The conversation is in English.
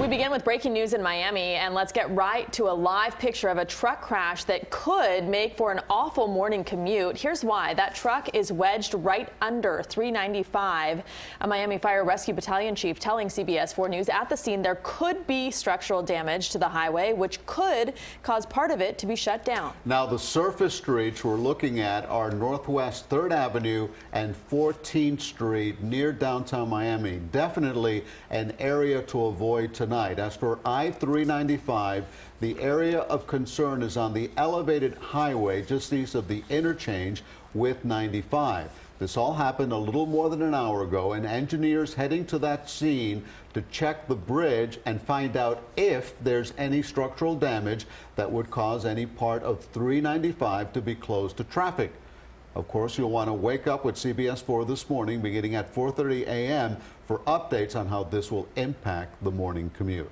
We begin with breaking news in Miami, and let's get right to a live picture of a truck crash that could make for an awful morning commute. Here's why. That truck is wedged right under 395. A Miami Fire Rescue Battalion chief telling CBS 4 News at the scene there could be structural damage to the highway, which could cause part of it to be shut down. Now, the surface streets we're looking at are Northwest 3rd Avenue and 14th Street near downtown Miami. Definitely an area to avoid tonight tonight. As for I-395, the area of concern is on the elevated highway just east of the interchange with 95. This all happened a little more than an hour ago, and engineers heading to that scene to check the bridge and find out if there's any structural damage that would cause any part of 395 to be closed to traffic. Of course, you'll want to wake up with CBS 4 this morning beginning at 4.30 a.m. for updates on how this will impact the morning commute.